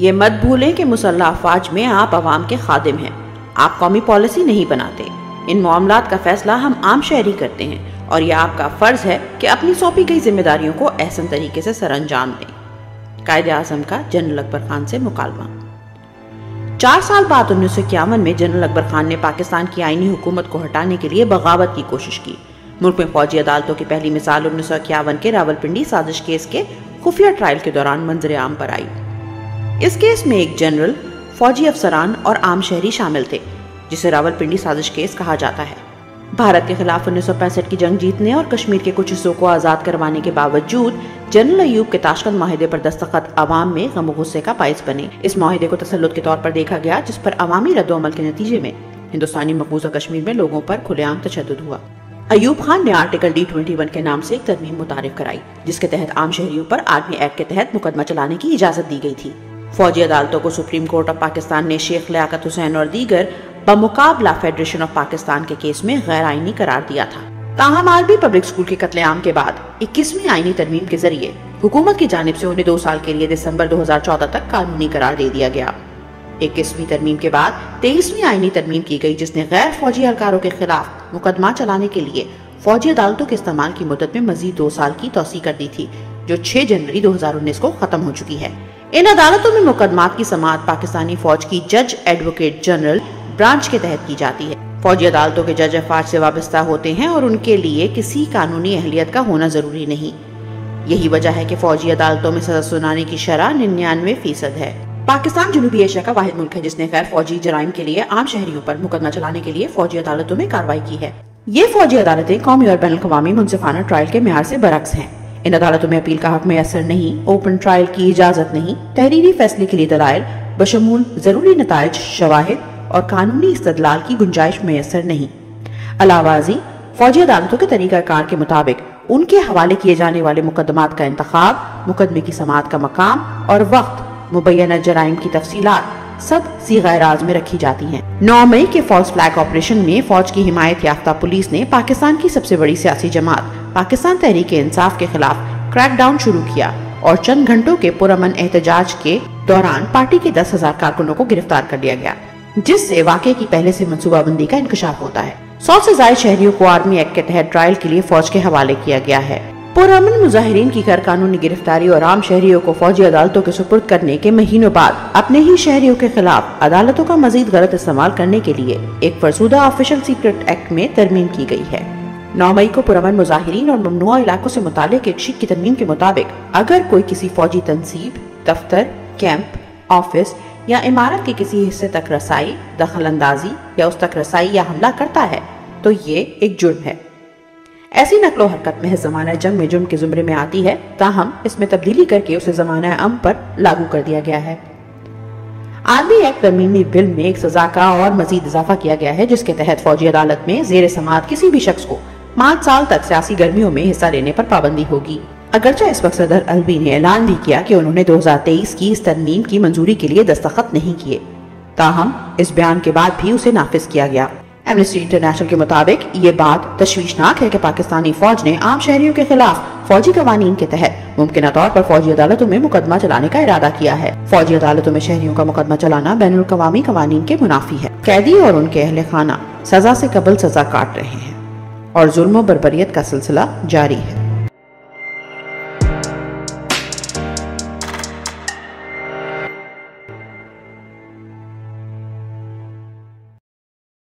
ये मत भूलें कि मुसल्ह अफवाज में आप आवाम के खादिम हैं। आप कौमी पॉलिसी नहीं बनाते। इन मामला का फैसला हम आम शहरी करते हैं और यह आपका फ़र्ज़ है कि अपनी सौंपी गई जिम्मेदारियों को एहसन तरीके से सर अंजाम दें। कायद आज़म का जनरल अकबर खान से मुकालमा। चार साल बाद उन्नीस सौ इक्यावन में जनरल अकबर खान ने पाकिस्तान की आईनी हुकूमत को हटाने के लिए बगावत की कोशिश की। मुल्क में फौजी अदालतों की पहली मिसाल उन्नीस सौ इक्यावन के रावलपिंडी साजिश केस के खुफिया ट्रायल के दौरान मंजर आम पर आई। इस केस में एक जनरल, फौजी अफसरान और आम शहरी शामिल थे, जिसे रावलपिंडी साजिश केस कहा जाता है। भारत के खिलाफ उन्नीस सौ पैंसठ की जंग जीतने और कश्मीर के कुछ हिस्सों को आज़ाद करवाने के बावजूद, जनरल अयूब के ताशकंद माहे पर दस्तखत अवाम में गम गुस्से का बायस बने। इस माहे को तसलुत के तौर पर देखा गया, जिस पर अवामी रद्दमल के नतीजे में हिंदुस्तानी मकबूजा कश्मीर में लोगों पर खुलेआम तशद हुआ। अयूब खान ने आर्टिकल डी ट्वेंटी वन के नाम से एक तरमीम मुतारिफ कराई, जिसके तहत आम शहरियों पर आर्मी एक्ट के तहत मुकदमा चलाने की इजाज़त दी गई थी। फौजी अदालतों को सुप्रीम कोर्ट ऑफ़ पाकिस्तान ने शेख लियाकत हुसैन और दीगर बमुकाबला फेडरेशन ऑफ़ पाकिस्तान के केस में गैर आईनी करार दिया था। ताहम आरबी पब्लिक स्कूल के कत्लेआम के बाद इक्कीसवीं आईनी तरमीम के ज़रिए हुकूमत की जानब से उन्हें दो साल के लिए दिसंबर 2014 तक कानूनी करार दे दिया गया। इक्कीसवीं तरमीम के बाद तेईसवीं आईनी तरमीम की गई, जिसने गैर फौजी एहलकारों के खिलाफ मुकदमा चलाने के लिए फौजी अदालतों के इस्तेमाल की मुद्दत में मजीद दो साल की तोसी कर दी थी, जो 6 जनवरी 2019 को खत्म हो चुकी है। इन अदालतों में मुकदमात की समात पाकिस्तानी फौज की जज एडवोकेट जनरल ब्रांच के तहत की जाती है। फौजी अदालतों के जज अफाज से वाबस्ता होते हैं और उनके लिए किसी कानूनी अहलियत का होना ज़रूरी नहीं। यही वजह है कि फौजी अदालतों में सजा सुनाने की शरह निन्यानवे फ़ीसद है। पाकिस्तान जनूबी एशिया का वाहिद मुल्क है, जिसने गैर फौजी जराइम के लिए आम शहरियों पर मुकदमा चलाने के लिए फौजी अदालतों में कार्रवाई की है। ये फौजी अदालतें कौमी और बैन अवी मुनसिफाना ट्रायल के म्यार से बरक्स हैं। इन अदालतों में अपील का हक में असर नहीं, ओपन ट्रायल की इजाज़त नहीं, तहरीरी फैसले के लिए दलायल बशमूल ज़रूरी नतज शवाहिद और कानूनी इस्तलाल की गुंजाइश मैसर नहीं। अलावाजी, फौजी अदालतों के तरीका कार के मुताबिक उनके हवाले किए जाने वाले मुकदमात का इंतखाब, मुकदमे की समात का मकाम और वक्त मुबैना जराइम की तफसीलात सब सी गैराज में रखी जाती हैं। 9 मई के फॉल्स फ्लैग ऑपरेशन में फौज की हिमायत याफ्ता पुलिस ने पाकिस्तान की सबसे बड़ी सियासी जमात, पाकिस्तान तहरीक इंसाफ के खिलाफ क्रैकडाउन शुरू किया और चंद घंटों के पुरमन एहतजाज के दौरान पार्टी के दस हज़ार कारकुनों को गिरफ़्तार कर लिया गया, जिससे वाक़े की पहले से मनसूबाबंदी का इंकशाफ होता है सौ से ज़्यादा शहरियों को आर्मी एक्ट के तहत ट्रायल के लिए फौज के हवाले किया गया है पुरमन मुजाहरीन की गैर कानूनी गिरफ्तारी और आम शहरियों को फौजी अदालतों के सुपुर्द करने के महीनों बाद अपने ही शहरियों के खिलाफ अदालतों का मजीद गलत इस्तेमाल करने के लिए एक फरसुदा ऑफिशियल सीक्रेट एक्ट में तरमीम की गई है। नौ मई को पुरमन मुजाहरीन और ममनुआ इलाकों से मुतालिक एक शिक की तरमीम के मुताबिक अगर कोई किसी फौजी तनसीब, दफ्तर, कैंप, ऑफ़िस या इमारत के किसी हिस्से तक रसाई दखल अंदाजी या उस तक रसाई या हमला करता है तो ये एक जुर्म है। ऐसी नकलो हरकत में जमाना जंग में जुर्म के जुमरे में आती है, ताहम इसमें तब्दीली करके उसे जमाना अम पर लागू कर दिया गया है। आर्मी एक्ट तरमीमी बिल में एक सजा का और मजीद इजाफा किया गया है, जिसके तहत फौजी अदालत में जेर समात किसी भी शख्स को पाँच साल तक सियासी गर्मियों में हिस्सा लेने पर पाबंदी होगी। अगरचे इस वक्त सदर अलवी ने ऐलान भी किया कि उन्होंने 2023 की इस तरमीम की मंजूरी के लिए दस्तखत नहीं किए। ताहम इस बयान के बाद भी उसे नाफिज किया गया। एमनेस्टी इंटरनेशनल के मुताबिक, ये बात तशवीशनाक है कि पाकिस्तानी फौज ने आम शहरियों के खिलाफ फौजी कवानीन के तहत मुमकिन तौर पर फौजी अदालतों में मुकदमा चलाने का इरादा किया है। फौजी अदालतों में शहरियों का मुकदमा चलाना बैन अवी कवानीन के मुनाफी है। कैदी और उनके अहल खाना सजा ऐसी कबल सजा काट रहे हैं और जुल्म बरबरीत का सिलसिला जारी है।